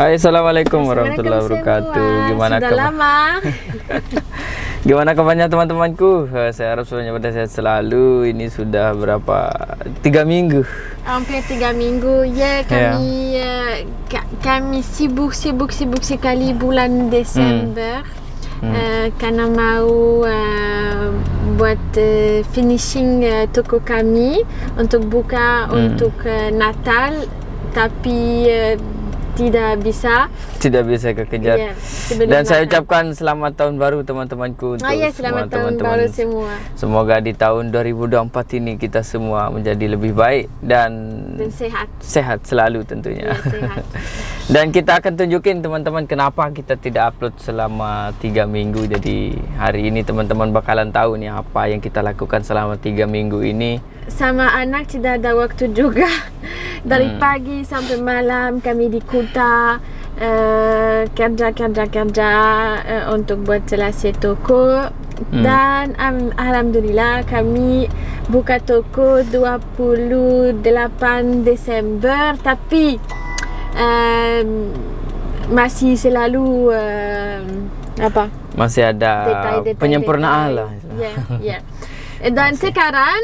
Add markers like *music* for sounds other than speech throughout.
Hai, Assalamualaikum warahmatullahi wabarakatuh. Gimana Sudah kabar? lama. *laughs* Gimana kabarnya teman-temanku? Eh, saya harap semuanya pada sehat selalu. Ini sudah berapa? Tiga minggu. Hampir tiga minggu. Ya, kami yeah. uh, kami sibuk sibuk sibuk sekali bulan Desember. Hmm. Hmm. Uh, kerana mau uh, buat uh, finishing uh, toko kami untuk buka hmm. untuk uh, Natal tapi uh, tidak bisa. Tidak bisa kekejar. Yeah, dan saya ucapkan selamat tahun baru teman-temanku untuk oh, yeah, selamat semua tahun teman-teman. baru semua. Semoga di tahun 2024 ini kita semua menjadi lebih baik dan, dan sehat. sehat selalu tentunya. Yeah, sehat. *laughs* dan kita akan tunjukin teman-teman kenapa kita tidak upload selama 3 minggu. Jadi hari ini teman-teman bakalan tahu nih apa yang kita lakukan selama 3 minggu ini. Sama anak tidak ada waktu juga dari hmm. pagi sampai malam kami di kota uh, kerja kerja kerja uh, untuk buat selesai toko hmm. dan um, alhamdulillah kami buka toko 28 Desember tapi um, masih selalu um, apa masih ada penyempurnaan lah ya yeah, *laughs* yeah. Dan sekarang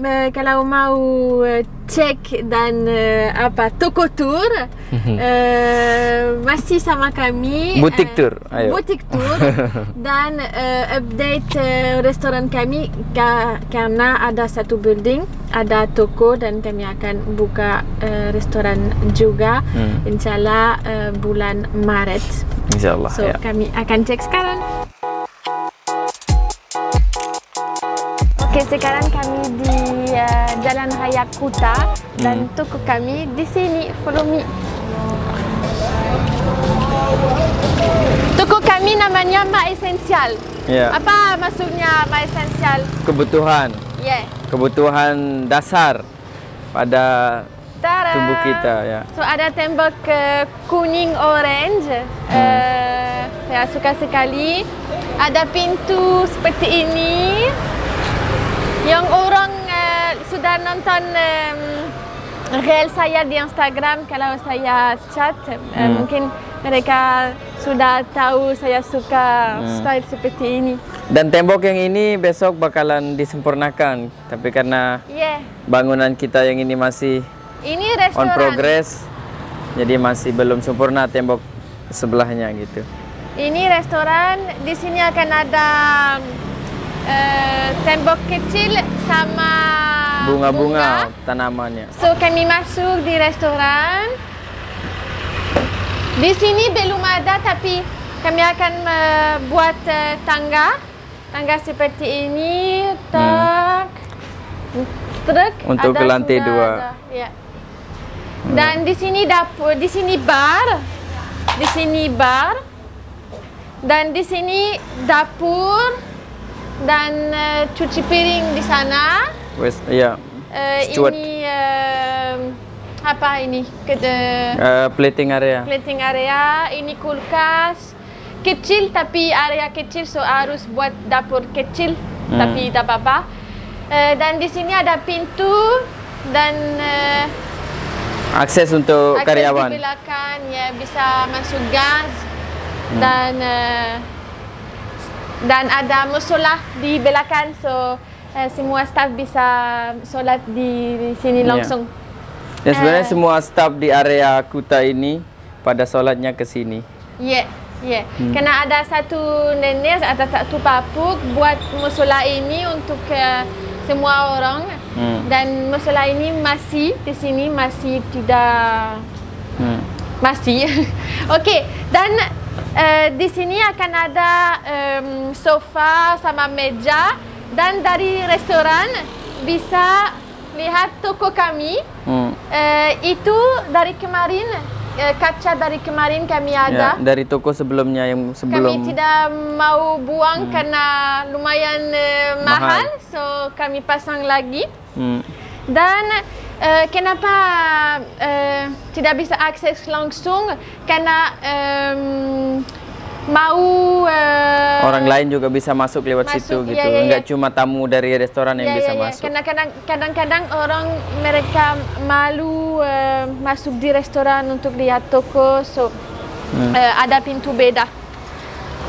uh, kalau mau uh, cek dan uh, apa toko tour uh, masih sama kami butik tour ayo. butik tour *laughs* dan uh, update uh, restoran kami ka, karena ada satu building ada toko dan kami akan buka uh, restoran juga hmm. insyaallah uh, bulan Maret. Insyaallah so ya. kami akan cek sekarang Okay, sekarang kami di uh, Jalan Raya Kuta hmm. dan toko kami di sini. Follow me. Toko kami namanya Ma Essential. Yeah. Apa maksudnya Ma Essential? Kebutuhan. Yeah. Kebutuhan dasar pada Tada. tubuh kita. Ya. So ada tembok uh, kuning orange. Hmm. Uh, saya suka sekali. Ada pintu seperti ini yang orang uh, sudah nonton um, reel saya di Instagram kalau saya chat uh, hmm. mungkin mereka sudah tahu saya suka hmm. style seperti ini. Dan tembok yang ini besok bakalan disempurnakan, tapi karena yeah. bangunan kita yang ini masih ini restoran. on progress, jadi masih belum sempurna tembok sebelahnya gitu. Ini restoran, di sini akan ada uh, tembok kecil sama bunga-bunga tanamannya. So kami masuk di restoran. Di sini belum ada tapi kami akan uh, buat uh, tangga. Tangga seperti ini. Tak. Hmm. Truk. Untuk ke lantai dua. Ada. Ya. Dan hmm. di sini dapur, di sini bar. Di sini bar. Dan di sini dapur dan uh, cuci piring di sana. West, ya. Uh, ini uh, apa ini? Kede, uh, plating area. Plating area. Ini kulkas kecil tapi area kecil so harus buat dapur kecil hmm. tapi tak apa-apa. Uh, dan di sini ada pintu dan uh, akses untuk akses karyawan. Akses di belakang ya bisa masuk gas hmm. dan uh, dan ada musola di belakang so uh, semua staff bisa solat di, sini ya. langsung. Dan sebenarnya uh, semua staff di area Kuta ini pada solatnya ke sini. Ya, yeah, ya. Yeah. Hmm. Karena ada satu nenek atau satu papuk buat musola ini untuk uh, semua orang. Hmm. Dan musola ini masih di sini masih tidak hmm. masih. *laughs* Okey, dan Uh, di sini akan ada um, sofa sama meja dan dari restoran bisa lihat toko kami. Hmm. Uh, itu dari kemarin uh, kaca dari kemarin kami ya, ada. Ya, dari toko sebelumnya yang sebelum. Kami tidak mau buang hmm. karena lumayan uh, mahal. mahal, so kami pasang lagi. Hmm. Dan uh, kenapa uh, tidak bisa akses langsung? Karena um, mau uh, orang lain juga bisa masuk lewat masuk, situ gitu. Ya, ya, Enggak ya. cuma tamu dari restoran yang ya, bisa masuk. Karena kadang-kadang orang mereka malu uh, masuk di restoran untuk lihat toko. So hmm. uh, ada pintu beda.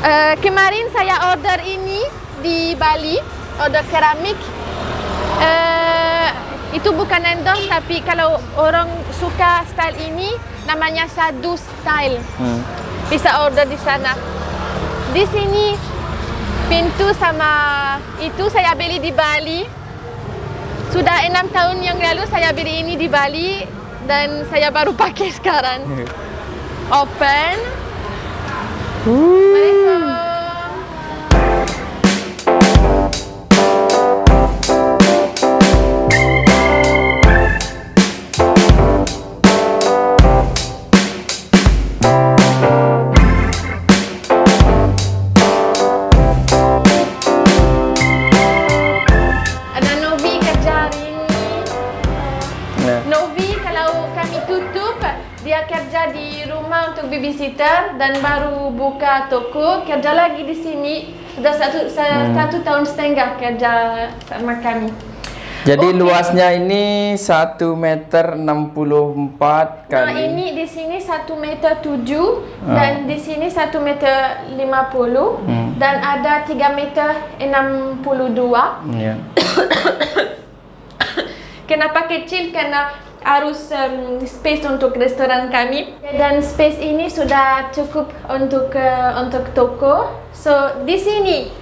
Uh, kemarin saya order ini di Bali, order keramik. Uh, itu bukan endorse tapi kalau orang suka style ini namanya sadu style. Hmm. Bisa order di sana. Di sini pintu sama itu saya beli di Bali. Sudah enam tahun yang lalu saya beli ini di Bali dan saya baru *laughs* pakai sekarang. Open. Assalamualaikum. babysitter dan baru buka toko kerja lagi di sini sudah satu hmm. satu tahun setengah kerja sama kami. Jadi okay. luasnya ini 1 meter 64 kali. Nah, ini di sini 1 meter 7 hmm. dan di sini 1 meter 50 hmm. dan ada 3 meter 62. Yeah. *coughs* Kenapa kecil? Karena harus um, space untuk restoran kami dan space ini sudah cukup untuk uh, untuk toko. So di sini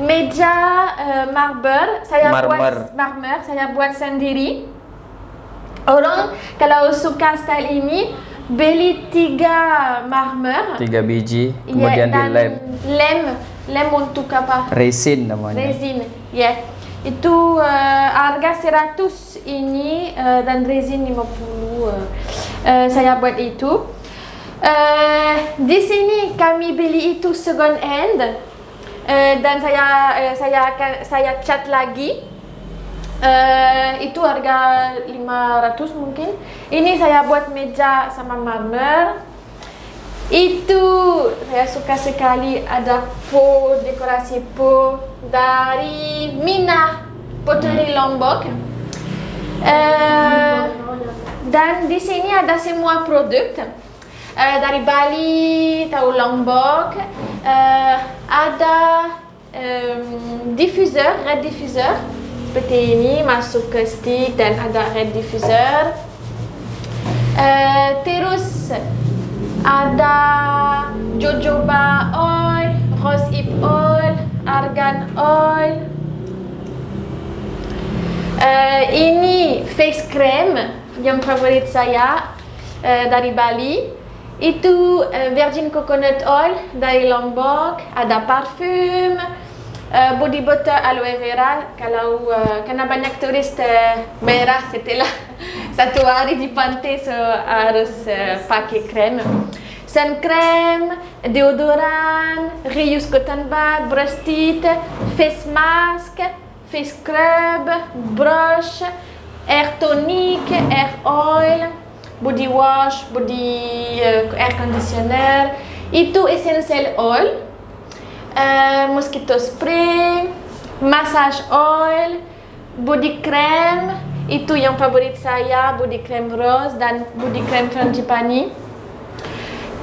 meja uh, marmer saya marmer. buat marmer saya buat sendiri. Orang kalau suka style ini beli tiga marmer. Tiga biji kemudian yeah, di lem. Lem lem untuk apa? Resin namanya. Resin, ya. Yeah itu uh, harga 100 ini uh, dan resin 50 uh, saya buat itu. Uh, di sini kami beli itu second hand. Uh, dan saya uh, saya akan saya cat lagi. Uh, itu harga 500 mungkin. Ini saya buat meja sama marmer itu saya suka sekali ada po dekorasi po dari Mina Pottery hmm. Lombok. Uh, dan di sini ada semua produk uh, dari Bali, tahu Lombok. Uh, ada um, diffuser, red diffuser seperti ini masuk ke stick dan ada red diffuser. Uh, terus ada jojoba oil, rosehip oil, argan oil. Uh, ini face cream yang favorit saya uh, dari Bali. Itu uh, virgin coconut oil dari Lombok, ada parfum, uh, body butter aloe vera. Kalau uh, kena banyak turis uh, merah setelah satu hari di pantai so harus uh, pakai krem. Sun cream, deodoran, reuse cotton teeth, face mask, face scrub, brush, air tonic, air oil, body wash, body uh, air conditioner. Itu essential oil, uh, mosquito spray, massage oil, body cream, itu yang favorit saya body cream rose dan body cream frangipani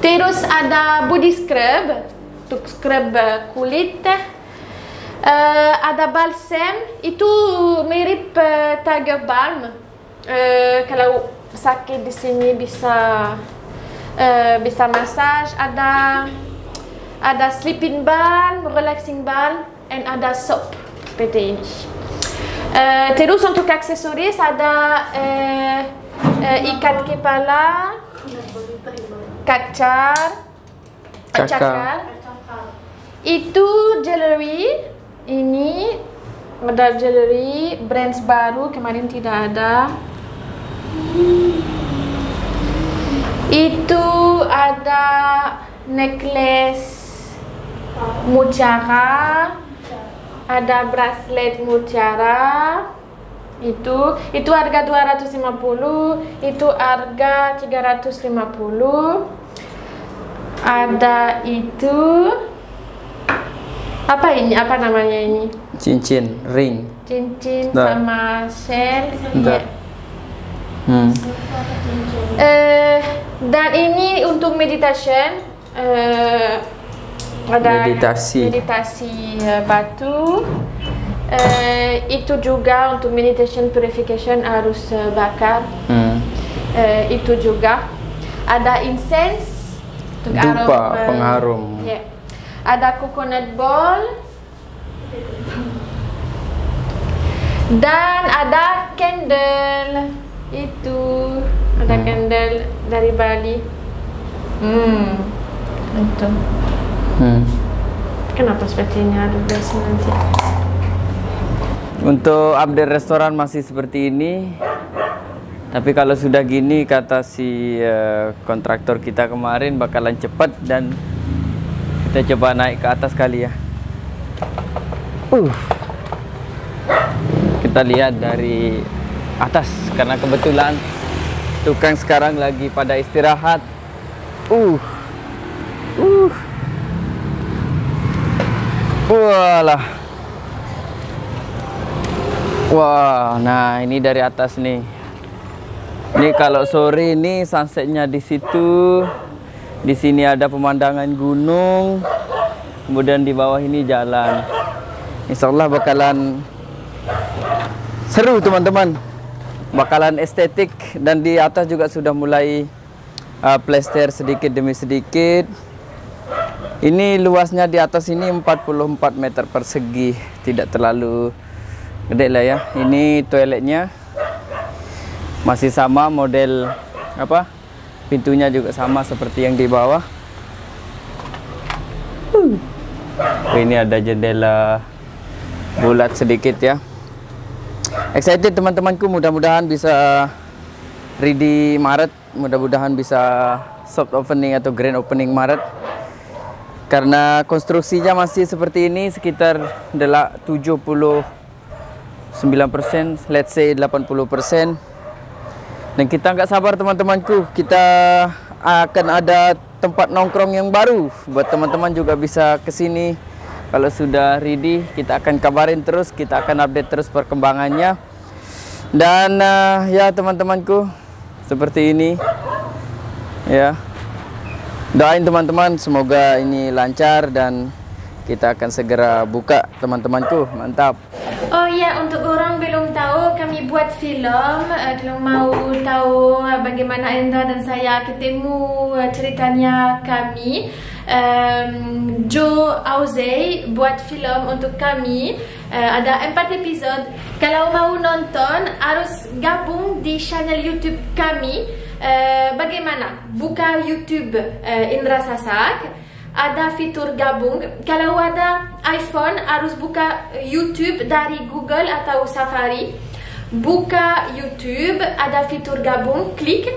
terus ada body scrub untuk scrub kulit. Uh, ada balsam. Itu mirip uh, tiger balm. Uh, kalau sakit di sini bisa uh, bisa massage. Ada ada sleeping balm relaxing balm and ada soap. Seperti ini Uh, terus untuk aksesoris ada uh, uh, ikat kepala, kacar, cakar. Itu jewelry. Ini model jewelry brand baru kemarin tidak ada. Itu ada necklace mutiara ada bracelet mutiara itu itu harga 250 itu harga 350 ada itu apa ini apa namanya ini cincin ring cincin da. sama shell ya. hmm. eh, dan ini untuk meditation uh, ada meditasi, meditasi uh, batu. Uh, itu juga untuk meditation purification harus uh, bakar. Hmm. Uh, itu juga ada incense untuk Dupa, arom, uh, pengharum. Yeah. Ada coconut ball. Dan ada candle. Itu ada hmm. candle dari Bali. Hmm. Itu. Hmm. Kenapa seperti ini ada biasa nanti? Untuk update restoran masih seperti ini. Tapi kalau sudah gini kata si uh, kontraktor kita kemarin bakalan cepat dan kita coba naik ke atas kali ya. Uh. Kita lihat dari atas karena kebetulan tukang sekarang lagi pada istirahat. Uh. Walah. Wah, nah ini dari atas nih. Ini kalau sore ini sunsetnya di situ. Di sini ada pemandangan gunung. Kemudian di bawah ini jalan. Insyaallah bakalan seru teman-teman. Bakalan estetik dan di atas juga sudah mulai uh, plester sedikit demi sedikit. Ini luasnya di atas ini 44 meter persegi, tidak terlalu gede lah ya. Ini toiletnya masih sama model apa? Pintunya juga sama seperti yang di bawah. Ini ada jendela bulat sedikit ya. Excited teman-temanku. Mudah-mudahan bisa ready Maret. Mudah-mudahan bisa soft opening atau grand opening Maret karena konstruksinya masih seperti ini sekitar 70 9%, let's say 80%. Dan kita nggak sabar teman-temanku, kita akan ada tempat nongkrong yang baru buat teman-teman juga bisa ke sini. Kalau sudah ready, kita akan kabarin terus, kita akan update terus perkembangannya. Dan uh, ya teman-temanku, seperti ini. Ya. Doain teman-teman semoga ini lancar dan kita akan segera buka teman-temanku. Mantap. Oh ya, untuk orang belum tahu, kami buat filem. Uh, kalau mau tahu uh, bagaimana Indra dan saya ketemu uh, ceritanya kami, um, Joe Auze buat filem untuk kami. Uh, ada empat episod. Kalau mau nonton, harus gabung di channel YouTube kami. Uh, bagaimana? Buka YouTube uh, Indra Sasak ada fitur gabung. Kalau ada iPhone harus buka YouTube dari Google atau Safari. Buka YouTube, ada fitur gabung, klik.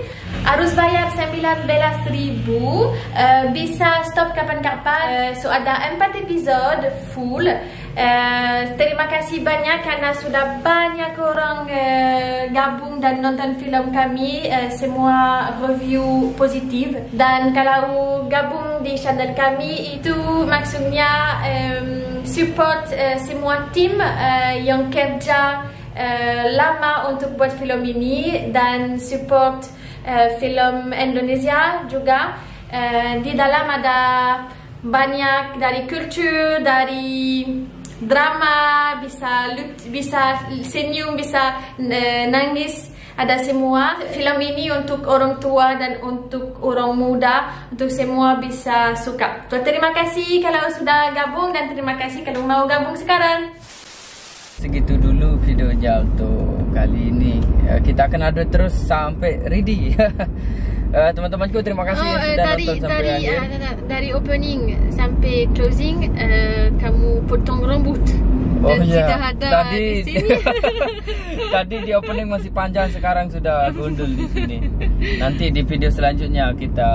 Harus bayar 19 ribu. Uh, bisa stop kapan-kapan. Uh, so ada 4 episode full. Uh, terima kasih banyak karena sudah banyak orang uh, gabung dan nonton film kami. Uh, semua review positif. Dan kalau gabung di channel kami itu maksudnya um, support uh, semua tim uh, yang kerja uh, lama untuk buat film ini dan support uh, film Indonesia juga. Uh, di dalam ada banyak dari kultur dari drama, bisa bisa senyum, bisa uh, nangis, ada semua. Film ini untuk orang tua dan untuk orang muda, untuk semua bisa suka. So, terima kasih kalau sudah gabung dan terima kasih kalau mau gabung sekarang. Segitu dulu videonya untuk kali ini. Kita akan ada terus sampai ready. *laughs* Uh, teman-temanku terima kasih oh, sudah dari, nonton sampai dari, akhir. Uh, dari opening sampai closing uh, kamu potong rambut oh, dan iya. sudah ada tadi, di *laughs* sini. tadi di opening masih panjang sekarang sudah gundul di sini. Nanti di video selanjutnya kita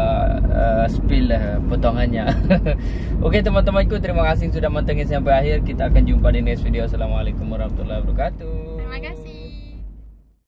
uh, spill uh, potongannya. *laughs* Oke okay, teman-temanku terima kasih sudah menonton sampai akhir. Kita akan jumpa di next video. Assalamualaikum warahmatullahi wabarakatuh.